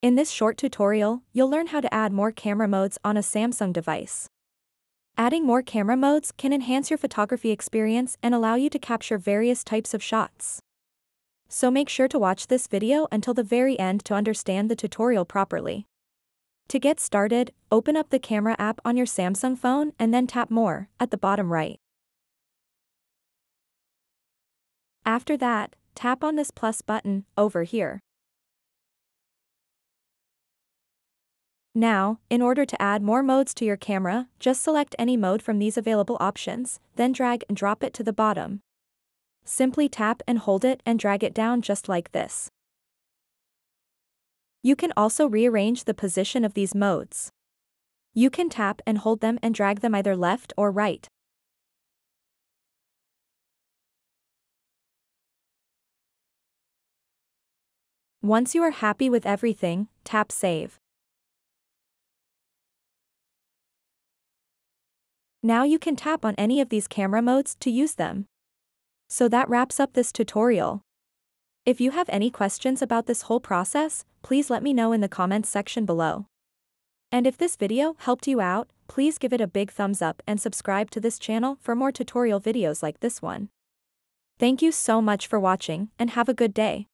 In this short tutorial, you'll learn how to add more camera modes on a Samsung device. Adding more camera modes can enhance your photography experience and allow you to capture various types of shots. So make sure to watch this video until the very end to understand the tutorial properly. To get started, open up the camera app on your Samsung phone and then tap More at the bottom right. After that, tap on this plus button over here. Now, in order to add more modes to your camera, just select any mode from these available options, then drag and drop it to the bottom. Simply tap and hold it and drag it down just like this. You can also rearrange the position of these modes. You can tap and hold them and drag them either left or right. Once you are happy with everything, tap Save. Now you can tap on any of these camera modes to use them. So that wraps up this tutorial. If you have any questions about this whole process, please let me know in the comments section below. And if this video helped you out, please give it a big thumbs up and subscribe to this channel for more tutorial videos like this one. Thank you so much for watching and have a good day.